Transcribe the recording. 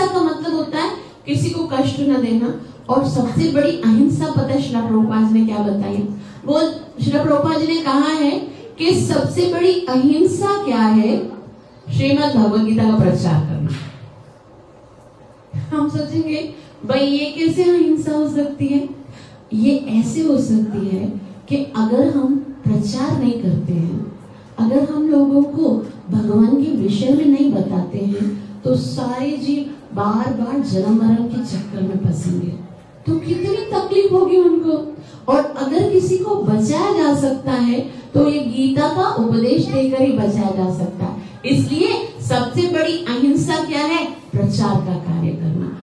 अहिंसा का मतलब होता है किसी को कष्ट न देना। और सबसे बड़ी अहिंसा पता है श्री प्रभुपाद ने क्या बताई? वो श्री प्रभुपाद ने कहा है कि सबसे बड़ी अहिंसा क्या है? श्रीमद भगवत गीता का प्रचार करना। हम सोचेंगे, भाई, ये कैसे अहिंसा हो सकती है? ये ऐसे हो सकती है कि अगर हम प्रचार नहीं करते हैं, अगर हम लोगों को भगवान के विषय में हैं। तो सारे जीव बार बार जन्म मरण के चक्कर में फंसेंगे। तो कितनी तकलीफ़ होगी उनको? और अगर किसी को बचाया जा सकता है तो ये गीता का उपदेश देकर ही बचाया जा सकता है। इसलिए सबसे बड़ी अहिंसा क्या है? प्रचार का कार्य करना।